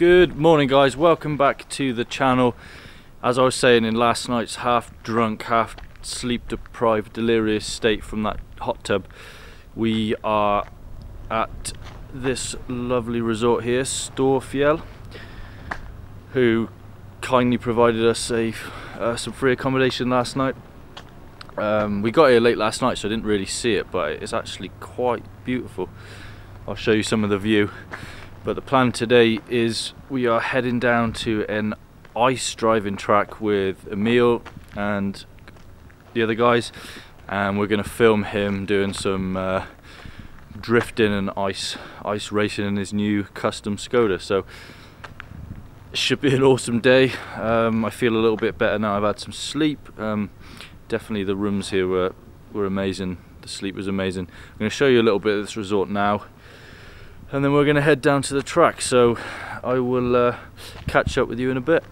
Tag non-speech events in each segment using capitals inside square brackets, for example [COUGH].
Good morning guys, welcome back to the channel. As I was saying in last night's half drunk, half sleep deprived, delirious state from that hot tub, we are at this lovely resort here, Storefjell, who kindly provided us a, uh, some free accommodation last night. Um, we got here late last night so I didn't really see it but it's actually quite beautiful. I'll show you some of the view. But the plan today is we are heading down to an ice driving track with Emil and the other guys and we're going to film him doing some uh, drifting and ice ice racing in his new custom Skoda. So it should be an awesome day. Um, I feel a little bit better now. I've had some sleep. Um, definitely the rooms here were, were amazing. The sleep was amazing. I'm going to show you a little bit of this resort now and then we're going to head down to the track so I will uh, catch up with you in a bit.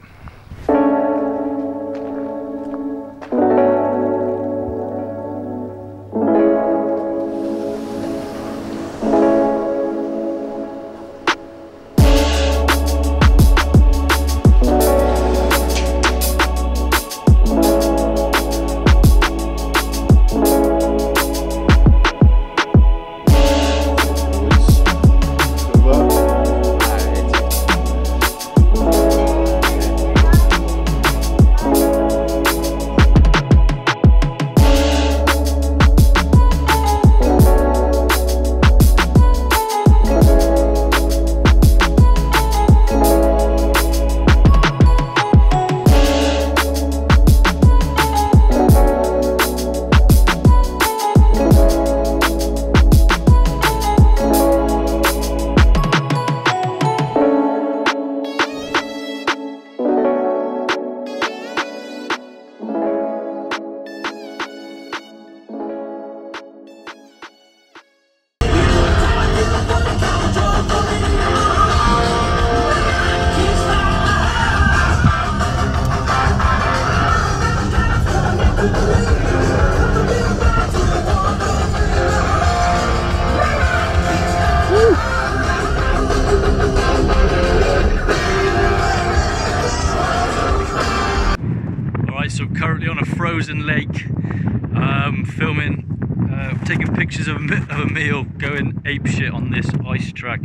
Pictures of, of Emil going ape shit on this ice track.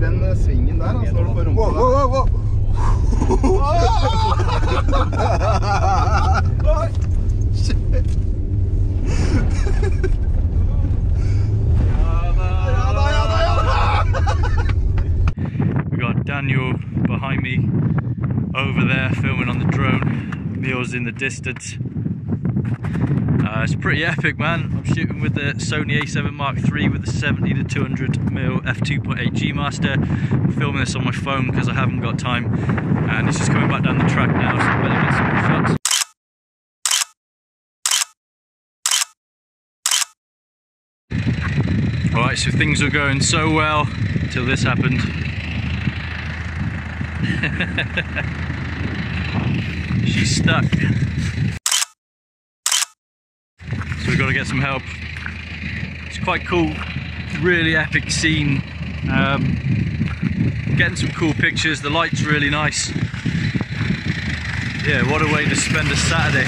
Den eh, svingen der, altså, når du får rumpa wow, wow, wow. We got Daniel behind me over there filming on the drone. Meals in the distance. Uh, it's pretty epic, man. I'm shooting with the Sony A7 Mark III with the 70 to 200 mm f2.8 G Master. I'm filming this on my phone because I haven't got time, and it's just coming back down the track now, so I better get some shots. Alright, so things were going so well till this happened. [LAUGHS] She's stuck. Get some help. It's quite cool, really epic scene. Um, getting some cool pictures, the light's really nice. Yeah, what a way to spend a Saturday.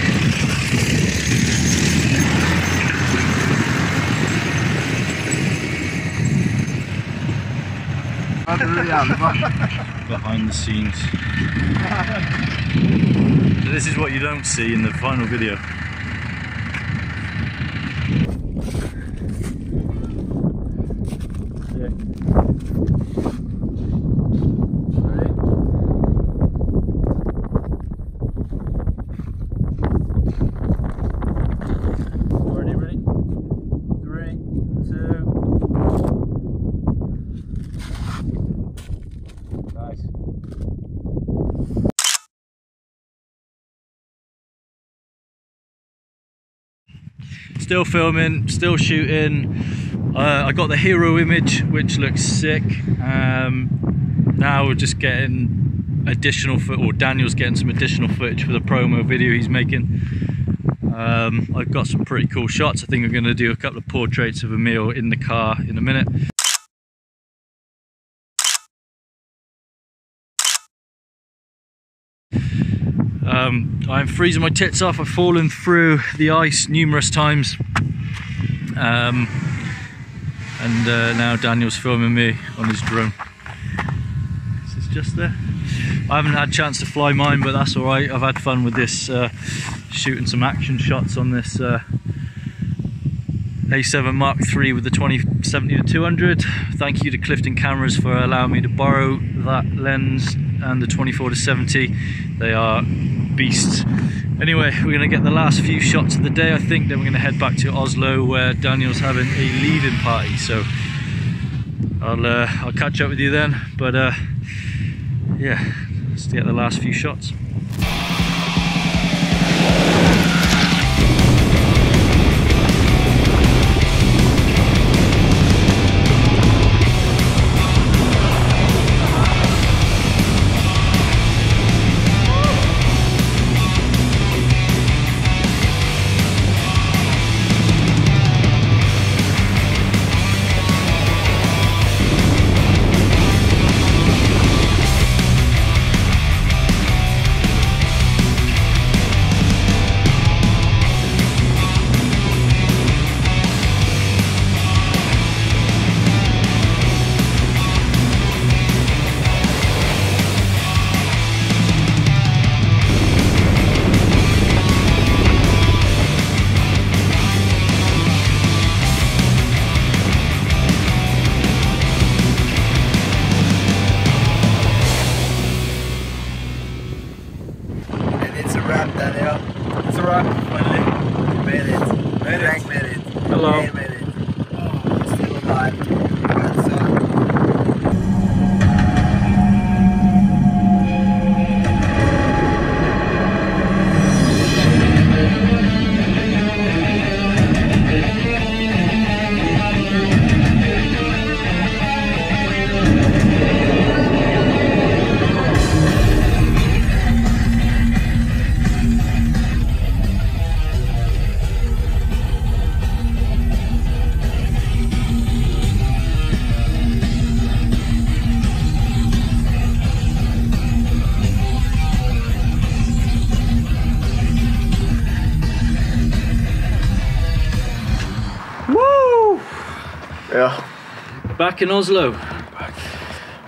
[LAUGHS] Behind the scenes. [LAUGHS] So this is what you don't see in the final video. Still filming, still shooting. Uh, I got the hero image, which looks sick. Um, now we're just getting additional foot, or Daniel's getting some additional footage for the promo video he's making. Um, I've got some pretty cool shots. I think I'm going to do a couple of portraits of Emil in the car in a minute. Um, I'm freezing my tits off. I've fallen through the ice numerous times. Um, and uh, now Daniel's filming me on his drone. This is just there. I haven't had a chance to fly mine, but that's all right. I've had fun with this, uh, shooting some action shots on this uh, A7 Mark III with the 2070 to 200. Thank you to Clifton Cameras for allowing me to borrow that lens and the 24 to 70. They are beasts. Anyway, we're going to get the last few shots of the day, I think. Then we're going to head back to Oslo where Daniel's having a leaving party. So I'll uh, I'll catch up with you then. But uh, yeah, let's get the last few shots. Still Yeah. Back in Oslo.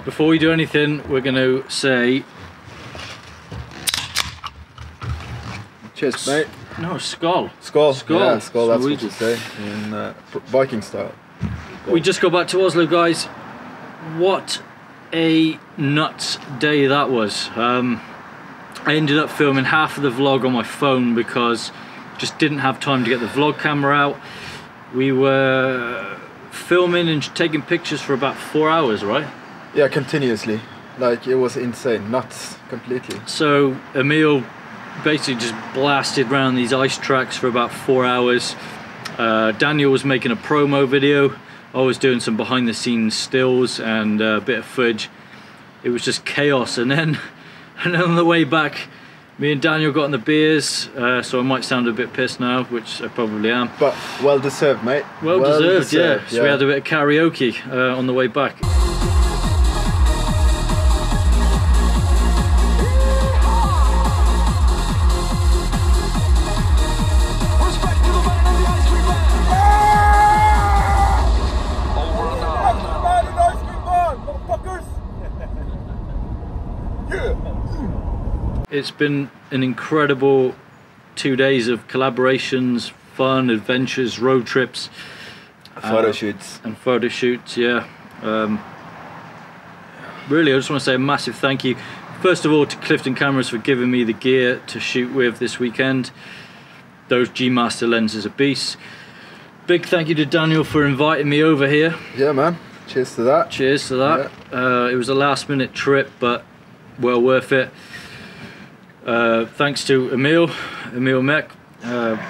Before we do anything, we're going to say Cheers, mate. no skull. Skull. Skull. Yeah, skull. That's we- what you say in uh, Viking style. We just go back to Oslo, guys. What a nuts day that was. Um, I ended up filming half of the vlog on my phone because just didn't have time to get the vlog camera out. We were filming and taking pictures for about four hours, right? Yeah, continuously. Like it was insane, nuts, completely. So Emil basically just blasted around these ice tracks for about four hours. Uh, Daniel was making a promo video. I was doing some behind the scenes stills and uh, a bit of footage. It was just chaos. And then, [LAUGHS] and then on the way back, me and Daniel got in the beers. Uh, so I might sound a bit pissed now, which I probably am. But well deserved, mate. Well, deserved, yeah. So we had a bit of karaoke uh, on the way back. [LAUGHS] It's been an incredible two days of collaborations, fun, adventures, road trips, Photo shoots. and photo shoots. Yeah. Um, really, I just want to say a massive thank you. First of all, to Clifton Cameras for giving me the gear to shoot with this weekend. Those G Master lenses are beasts. Big thank you to Daniel for inviting me over here. Yeah, man. Cheers to that. Cheers to that. Uh, it was a last minute trip, but well worth it. Uh, thanks to Emil, Emil Meek. Uh,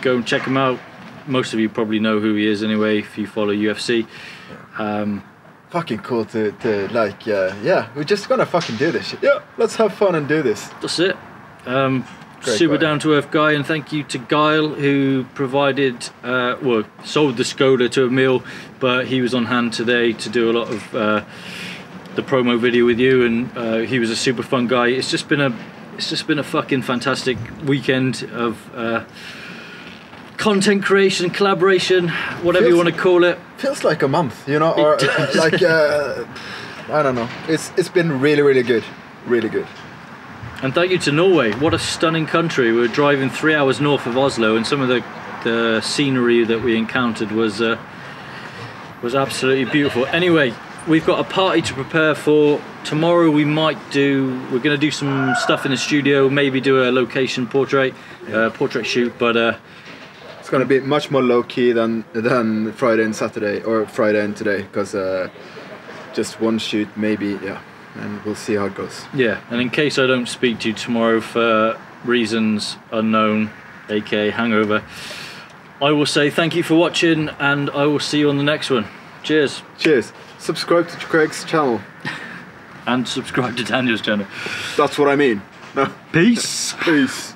go and check him out. Most of you probably know who he is anyway if you follow UFC. Um, Fucking cool to, to like, uh, yeah, we're just gonna fucking do this shit. Yeah, let's have fun and do this. that's it. Um, super guy. down to earth guy, and thank you to Geir who provided, uh, well, sold the Skoda to Emil, but he was on hand today to do a lot of uh, the promo video with you, and uh, he was a super fun guy. It's just been a it's just been a fucking fantastic weekend of uh, content creation, collaboration, whatever you want to call it. Feels like a month, you know, or [LAUGHS] like uh, I don't know. It's it's been really really good, really good. And thank you to Norway. What a stunning country. We were driving three hours north of Oslo, and some of the, the scenery that we encountered was uh, was absolutely beautiful. Anyway, we've got a party to prepare for. Tomorrow we might do. We're going to do some stuff in the studio. Maybe do a location portrait, uh, portrait shoot. But uh, It's gonna be much more low key than than Friday and Saturday or Friday and today because uh, just one shoot maybe, yeah, and we'll see how it goes. yeah. And in case I don't speak to you tomorrow for reasons unknown, aka hangover, I will say thank you for watching, and I will see you on the next one. Cheers. Cheers. Subscribe to Craig's channel. and subscribe to Daniel's channel. That's what I mean. No, Peace. peace.